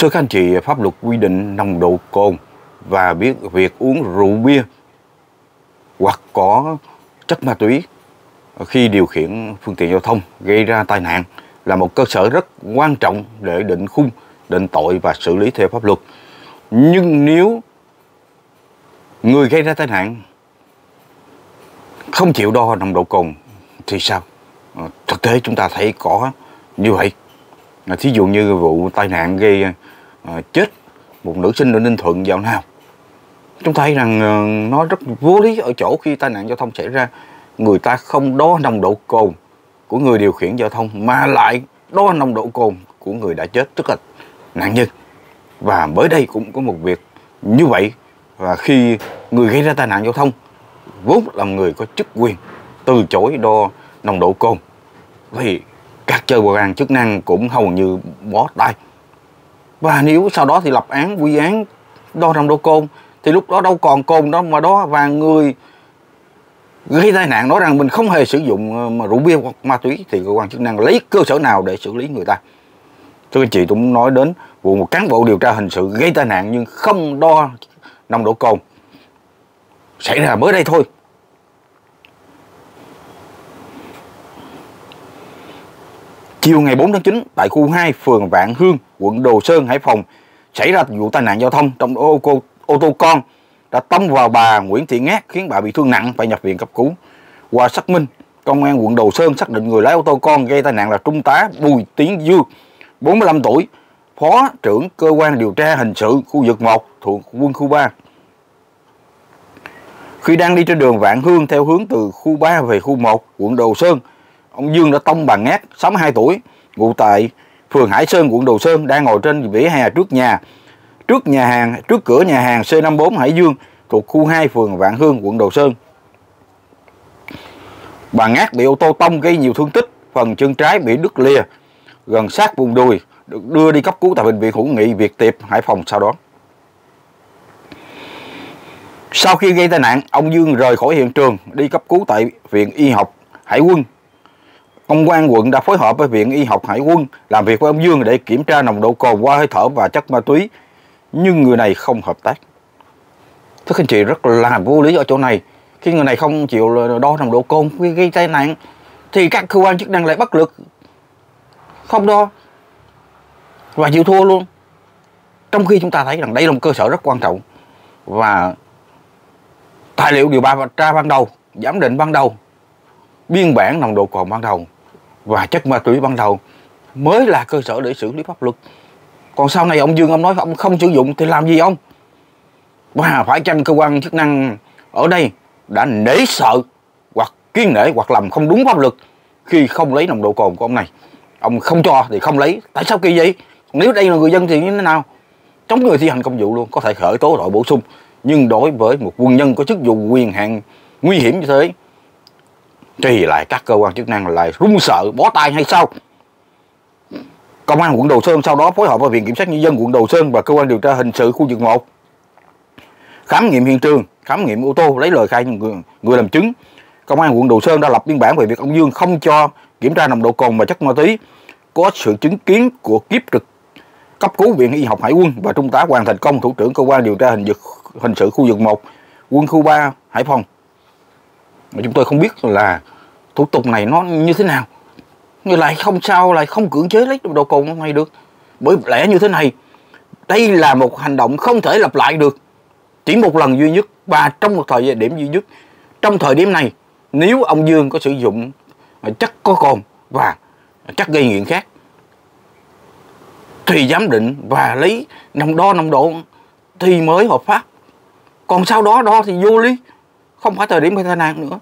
Thưa các anh chị, pháp luật quy định nồng độ cồn và biết việc uống rượu bia hoặc có chất ma túy khi điều khiển phương tiện giao thông gây ra tai nạn là một cơ sở rất quan trọng để định khung, định tội và xử lý theo pháp luật. Nhưng nếu người gây ra tai nạn không chịu đo nồng độ cồn thì sao? Ờ, thực tế chúng ta thấy có như vậy. À, thí dụ như vụ tai nạn gây à, chết một nữ sinh ở Ninh Thuận dạo nào. Chúng ta thấy rằng à, nó rất vô lý ở chỗ khi tai nạn giao thông xảy ra. Người ta không đo nồng độ cồn của người điều khiển giao thông mà lại đo nồng độ cồn của người đã chết tức là nạn nhân. Và mới đây cũng có một việc như vậy. Và khi người gây ra tai nạn giao thông vốn là người có chức quyền từ chối đo nồng độ cồn. Thì các cơ quan chức năng cũng hầu như bó tay. Và nếu sau đó thì lập án, quy án đo nồng độ cồn, thì lúc đó đâu còn cồn đó mà đó. Và người gây tai nạn nói rằng mình không hề sử dụng ờ, mà rượu bia hoặc ma túy, thì cơ quan chức năng lấy cơ sở nào để xử lý người ta? Thưa anh chị tôi muốn nói đến vụ một cán bộ điều tra hình sự gây tai nạn nhưng không đo nồng độ cồn. Xảy ra mới đây thôi. Chiều ngày 4 tháng 9 tại khu 2 phường Vạn Hương, quận Đồ Sơn, Hải Phòng xảy ra vụ tai nạn giao thông trong ô, ô, ô tô con đã tông vào bà Nguyễn Thị Ngát khiến bà bị thương nặng phải nhập viện cấp cứu. Qua xác minh, công an quận Đồ Sơn xác định người lái ô tô con gây tai nạn là trung tá Bùi Tiến Dương, 45 tuổi, phó trưởng cơ quan điều tra hình sự khu vực 1 thuộc quân khu 3. Khi đang đi trên đường Vạn Hương theo hướng từ khu 3 về khu 1, quận Đồ Sơn, ông Dương đã tông bà Ngát, 62 tuổi, ngụ tại phường Hải Sơn, quận Đồ Sơn đang ngồi trên vỉa hè trước nhà trước nhà hàng trước cửa nhà hàng C54 Hải Dương thuộc khu 2 phường Vạn Hương quận Đồ Sơn. Bà Ngát bị ô tô tông gây nhiều thương tích, phần chân trái bị đứt lìa, gần sát vùng đùi, được đưa đi cấp cứu tại bệnh viện hữu nghị Việt Tiệp Hải Phòng sau đó. Sau khi gây tai nạn, ông Dương rời khỏi hiện trường đi cấp cứu tại Viện Y học Hải quân. Công an quận đã phối hợp với Viện Y học Hải quân làm việc với ông Dương để kiểm tra nồng độ cồn qua hơi thở và chất ma túy. Nhưng người này không hợp tác. Thưa anh chị rất là vô lý ở chỗ này. Khi người này không chịu đo nồng độ cồn gây, gây tai nạn thì các cơ quan chức năng lại bất lực không đo. Và chịu thua luôn. Trong khi chúng ta thấy rằng đây là một cơ sở rất quan trọng. Và tài liệu điều tra ban đầu giám định ban đầu biên bản nồng độ cồn ban đầu và chất ma túy ban đầu mới là cơ sở để xử lý pháp luật. Còn sau này ông Dương ông nói ông không sử dụng thì làm gì ông? Và phải chăng cơ quan chức năng ở đây đã nể sợ hoặc kiên nể hoặc làm không đúng pháp luật khi không lấy nồng độ cồn của ông này? Ông không cho thì không lấy. Tại sao kỳ vậy? Nếu đây là người dân thì như thế nào? Chống người thi hành công vụ luôn, có thể khởi tố tội bổ sung. Nhưng đối với một quân nhân có chức vụ quyền hạn nguy hiểm như thế thì lại các cơ quan chức năng lại run sợ bó tay hay sao Công an quận Đồ Sơn sau đó phối hợp với Viện Kiểm sát Nhân dân quận Đồ Sơn và Cơ quan điều tra hình sự khu vực 1 khám nghiệm hiện trường, khám nghiệm ô tô lấy lời khai người, người làm chứng. Công an quận Đồ Sơn đã lập biên bản về việc ông Dương không cho kiểm tra nồng độ cồn và chất ma túy. Có sự chứng kiến của kiếp trực cấp cứu Viện Y học Hải quân và Trung tá Hoàng Thành Công, thủ trưởng cơ quan điều tra hình sự hình sự khu vực 1, quân khu 3 Hải Phòng. Mà chúng tôi không biết là thủ tục này nó như thế nào. Nhưng lại không sao, lại không cưỡng chế lấy đồ cồn này được. Bởi lẽ như thế này, đây là một hành động không thể lặp lại được. Chỉ một lần duy nhất và trong một thời điểm duy nhất. Trong thời điểm này, nếu ông Dương có sử dụng à, chất có cồn và chất gây nghiện khác, thì giám định và lấy nồng đo nồng độ thì mới hợp pháp. Còn sau đó đo thì vô lý. Không phải thời điểm gây tai nạn nữa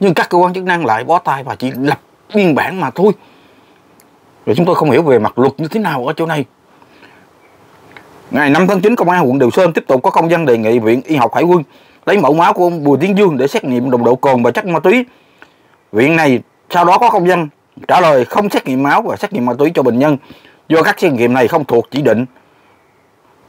nhưng các cơ quan chức năng lại bó tay và chỉ lập biên bản mà thôi. Rồi chúng tôi không hiểu về mặt luật như thế nào ở chỗ này. Ngày 5 tháng 9 công an quận Điều Sơn tiếp tục có công dân đề nghị viện y học hải quân lấy mẫu máu của ông Bùi Tiến Dương để xét nghiệm nồng độ cồn và chất ma túy. Viện này sau đó có công dân trả lời không xét nghiệm máu và xét nghiệm ma túy cho bệnh nhân, do các xét nghiệm này không thuộc chỉ định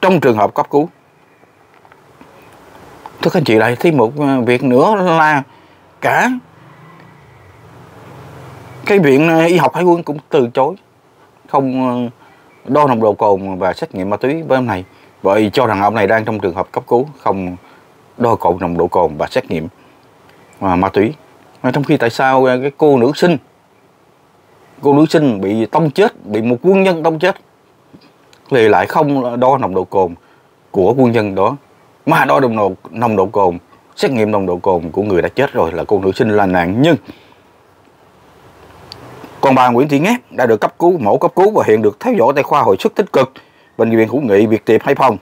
trong trường hợp cấp cứu. Thưa các anh chị, lại thêm một ờ, việc nữa là cả. Cái viện ờ, y học hải quân cũng từ chối. Không ờ, đo nồng độ cồn và xét nghiệm ma túy với ông này. Vậy cho rằng ông này đang trong trường hợp cấp cứu, không đo cồn, nồng độ cồn và xét nghiệm và ma túy. Mà trong khi tại sao cái cô nữ sinh, cô nữ sinh bị tông chết, bị một quân nhân tông chết, thì lại không đo nồng độ cồn của quân nhân đó, mà đo nồng độ nồng độ cồn xét nghiệm nồng độ cồn của người đã chết rồi là cô nữ sinh là nạn nhân còn bà Nguyễn Thị Ngát đã được cấp cứu mổ cấp cứu và hiện được theo dõi tại khoa hồi sức tích cực bệnh viện hữu nghị Việt Tiệp Hải Phòng.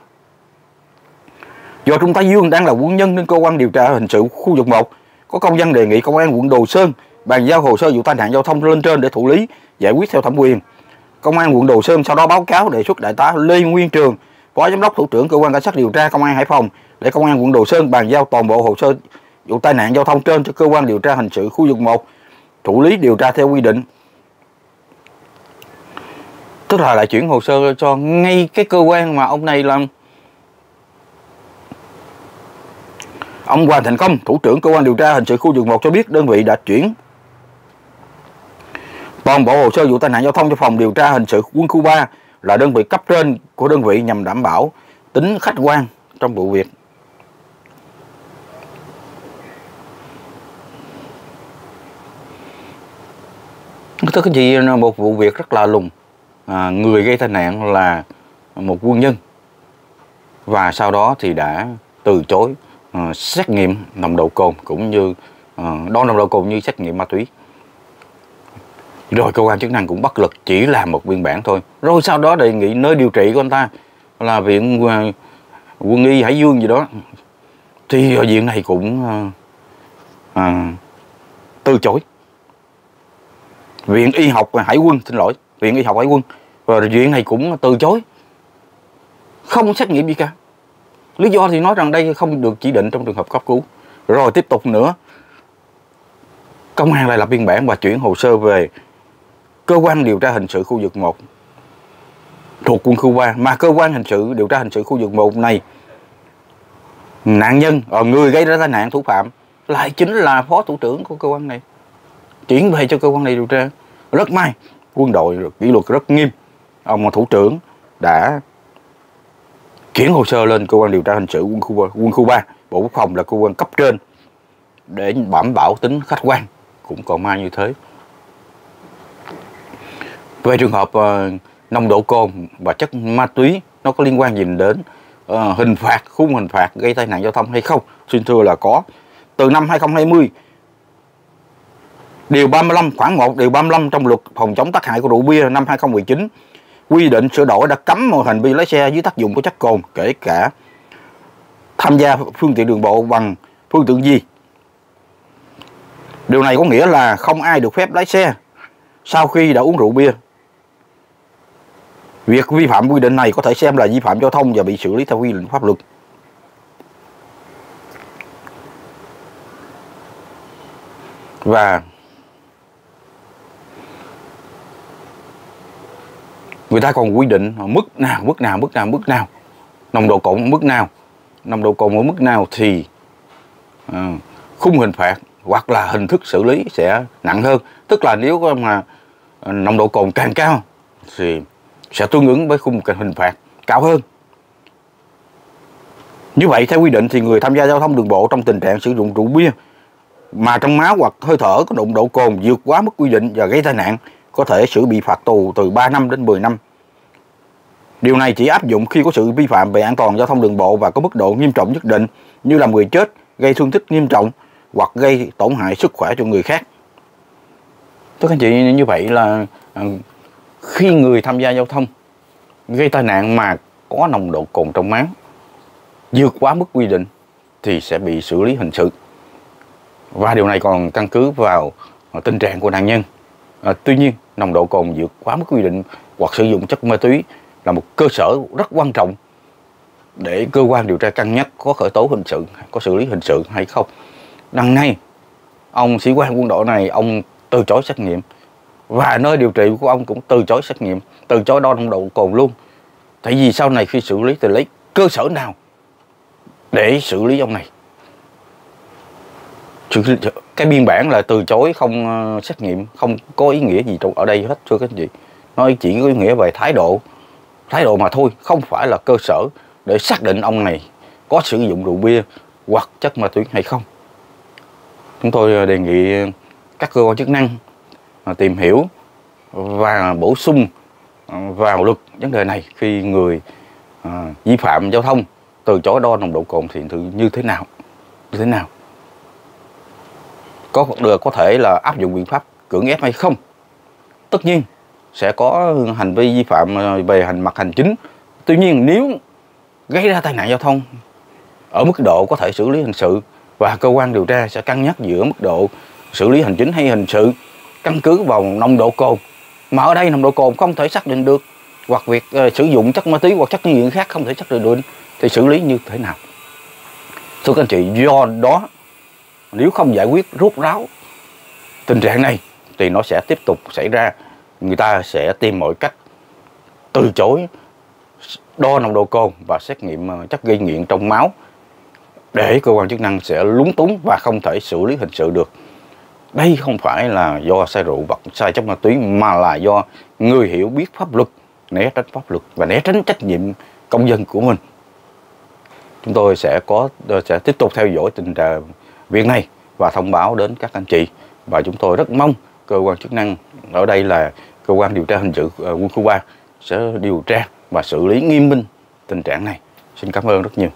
Do Trung tá Dương đang là quân nhân nên cơ quan điều tra hình sự khu vực 1 có công dân đề nghị công an quận Đồ Sơn bàn giao hồ sơ vụ tai nạn giao thông lên trên để thụ lý giải quyết theo thẩm quyền. Công an quận Đồ Sơn sau đó báo cáo đề xuất đại tá Lê Nguyên Trường, phó giám đốc, thủ trưởng cơ quan cảnh sát điều tra công an Hải Phòng để công an quận Đồ Sơn bàn giao toàn bộ hồ sơ vụ tai nạn giao thông trên cho cơ quan điều tra hình sự khu vực 1 thụ lý điều tra theo quy định. Tức là lại chuyển hồ sơ cho ngay cái cơ quan mà ông này làm ông Hoàng Thành Công, thủ trưởng cơ quan điều tra hình sự khu vực 1 cho biết đơn vị đã chuyển toàn bộ hồ sơ vụ tai nạn giao thông cho phòng điều tra hình sự quân khu 3 là đơn vị cấp trên của đơn vị nhằm đảm bảo tính khách quan trong vụ việc. Thưa các chị, một vụ việc rất là lùng. À, người gây tai nạn là một quân nhân và sau đó thì đã từ chối uh, xét nghiệm nồng độ cồn cũng như uh, đo nồng độ cồn như xét nghiệm ma túy rồi cơ quan chức năng cũng bất lực chỉ làm một biên bản thôi. Rồi sau đó đề nghị nơi điều trị của anh ta là viện ờ, quân y hải dương gì đó. Thì viện này cũng à, từ chối. Viện y học hải quân xin lỗi viện y học hải quân. Và viện này cũng từ chối. Không xét nghiệm gì cả. Lý do thì nói rằng đây không được chỉ định trong trường hợp cấp cứu. Rồi tiếp tục nữa. Công an lại lập biên bản và chuyển hồ sơ về cơ quan điều tra hình sự khu vực 1 thuộc quân khu 3 mà cơ quan hình sự điều tra hình sự khu vực 1 này, nạn nhân ở người gây ra tai nạn thủ phạm lại chính là phó thủ trưởng của cơ quan này, chuyển về cho cơ quan này điều tra. Rất may, quân đội kỷ luật rất nghiêm. Ông thủ trưởng đã chuyển hồ sơ lên cơ quan điều tra hình sự quân khu quân khu 3 bộ quốc phòng là cơ quan cấp trên để đảm bảo tính khách quan. Cũng còn may như thế về trường hợp uh, nồng độ cồn và chất ma túy nó có liên quan gì đến uh, hình phạt khung hình phạt gây tai nạn giao thông hay không xin thưa là có từ năm 2020 Điều 35 khoảng 1 điều 35 trong luật phòng chống tác hại của rượu bia năm 2019 quy định sửa đổi đã cấm mọi hành vi lái xe dưới tác dụng của chất cồn kể cả tham gia phương tiện đường bộ bằng phương tiện gì. Điều này có nghĩa là không ai được phép lái xe sau khi đã uống rượu bia. Việc vi phạm quy định này có thể xem là vi phạm giao thông và bị xử lý theo quy định pháp luật. Và người ta còn quy định mức nào mức nào mức nào mức nào nồng độ cồn mức nào nồng độ cồn ở mức nào thì à, khung hình phạt hoặc là hình thức xử lý sẽ nặng hơn tức là nếu mà nồng độ cồn càng cao thì sẽ tương ứng với khung hình phạt cao hơn như vậy theo quy định thì người tham gia giao thông đường bộ trong tình trạng sử dụng rượu bia mà trong máu hoặc hơi thở có nồng độ cồn vượt quá mức quy định và gây tai nạn có thể xử bị phạt tù từ 3 năm đến 10 năm. Điều này chỉ áp dụng khi có sự vi phạm về an toàn giao thông đường bộ và có mức độ nghiêm trọng nhất định như làm người chết, gây thương tích nghiêm trọng hoặc gây tổn hại sức khỏe cho người khác. Thưa các anh chị, như vậy là à, khi người tham gia giao thông gây tai nạn mà có nồng độ cồn trong máu vượt quá mức quy định thì sẽ bị xử lý hình sự. Và điều này còn căn cứ vào tình trạng của nạn nhân. À, tuy nhiên, nồng độ cồn vượt quá mức quy định hoặc sử dụng chất ma túy là một cơ sở rất quan trọng để cơ quan điều tra cân nhắc có khởi tố hình sự, có xử lý hình sự hay không. Đằng nay, ông sĩ quan quân đội này, ông từ chối xét nghiệm và nơi điều trị của ông cũng từ chối xét nghiệm, từ chối đo nồng độ cồn luôn. Tại vì sau này khi xử lý thì lấy cơ sở nào để xử lý ông này? cái biên bản là từ chối không ờ, xét nghiệm không có ý nghĩa gì trong ở đây hết thưa các anh chị nó chỉ có ý nghĩa về thái độ thái độ mà thôi không phải là cơ sở để xác định ông này có sử dụng rượu bia hoặc chất ma túy hay không chúng tôi đề nghị các cơ quan chức năng À, tìm hiểu và bổ sung à, vào luật vấn đề này khi người à, vi phạm giao thông từ chối đo nồng độ cồn thì như thế nào? Như thế nào? Có được có thể là áp dụng biện pháp cưỡng ép hay không? Tất nhiên sẽ có hành vi vi phạm à, về hành mặt hành chính. Tuy nhiên nếu gây ra tai nạn giao thông ở mức độ có thể xử lý hình sự và cơ quan điều tra sẽ cân nhắc giữa mức độ xử lý hành chính hay hình sự căn cứ vào nồng độ cồn. Mà ở đây nồng độ cồn không thể xác định được. Hoặc việc uh, sử dụng chất ma túy hoặc chất nghiện khác không thể xác định được. Thì xử lý như thế nào? Thưa các anh chị do đó nếu không giải quyết rút ráo tình trạng này thì nó sẽ tiếp tục xảy ra. Người ta sẽ tìm mọi cách từ chối đo nồng độ cồn và xét nghiệm ờ, chất gây nghiện trong máu để cơ quan chức năng sẽ lúng túng và không thể xử lý hình sự được. Đây không phải là do sai rượu vật sai chất ma túy mà là do người hiểu biết pháp luật, né tránh pháp luật và né tránh trách nhiệm công dân của mình. Chúng tôi sẽ có sẽ tiếp tục theo dõi tình trạng việc này và thông báo đến các anh chị và chúng tôi rất mong cơ quan chức năng ở đây là cơ quan điều tra hình sự ờ, quân khu 3 sẽ điều tra và xử lý nghiêm minh tình trạng này. Xin cảm ơn rất nhiều.